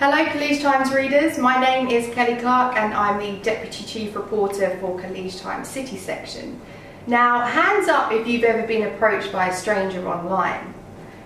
Hello Khaleej Times readers, my name is Kelly Clark and I'm the Deputy Chief Reporter for Khaleej Times City Section. Now, hands up if you've ever been approached by a stranger online.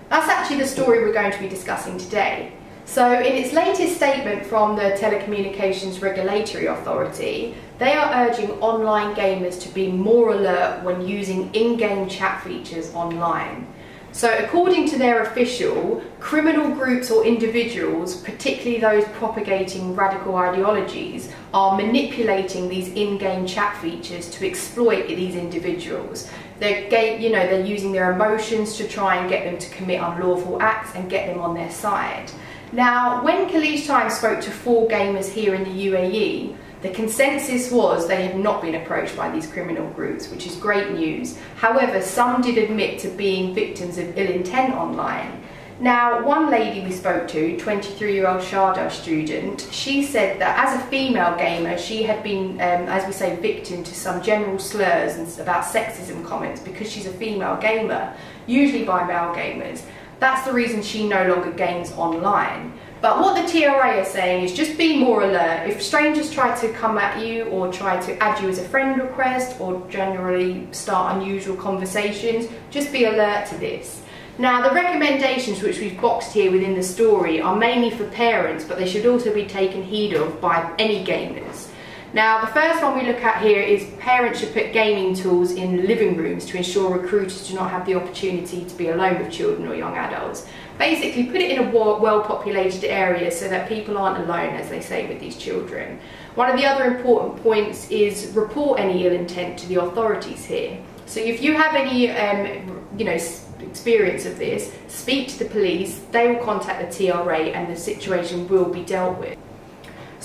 That's actually the story we're going to be discussing today. So in its latest statement from the Telecommunications Regulatory Authority, they are urging online gamers to be more alert when using in-game chat features online. So according to their official, criminal groups or individuals, particularly those propagating radical ideologies, are manipulating these in-game chat features to exploit these individuals. They're, you know, they're using their emotions to try and get them to commit unlawful acts and get them on their side. Now, when Khaleej Times spoke to four gamers here in the UAE, the consensus was they had not been approached by these criminal groups, which is great news. However, some did admit to being victims of ill intent online. Now, one lady we spoke to, 23-year-old Sharjah student, she said that as a female gamer, she had been, um, as we say, victim to some general slurs and about sexism comments because she's a female gamer, usually by male gamers. That's the reason she no longer games online. But what the TRA is saying is just be more alert. If strangers try to come at you or try to add you as a friend request or generally start unusual conversations, just be alert to this. Now the recommendations which we've boxed here within the story are mainly for parents but they should also be taken heed of by any gamers. Now the first one we look at here is parents should put gaming tools in living rooms to ensure recruiters do not have the opportunity to be alone with children or young adults. Basically put it in a well populated area so that people aren't alone as they say with these children. One of the other important points is report any ill intent to the authorities here. So if you have any um, you know experience of this, speak to the police, they will contact the TRA and the situation will be dealt with.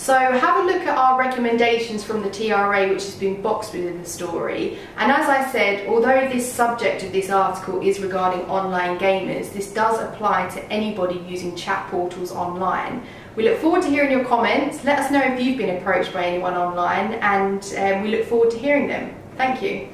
So have a look at our recommendations from the TRA which has been boxed within the story and as I said although this subject of this article is regarding online gamers this does apply to anybody using chat portals online. We look forward to hearing your comments, let us know if you've been approached by anyone online and um, we look forward to hearing them. Thank you.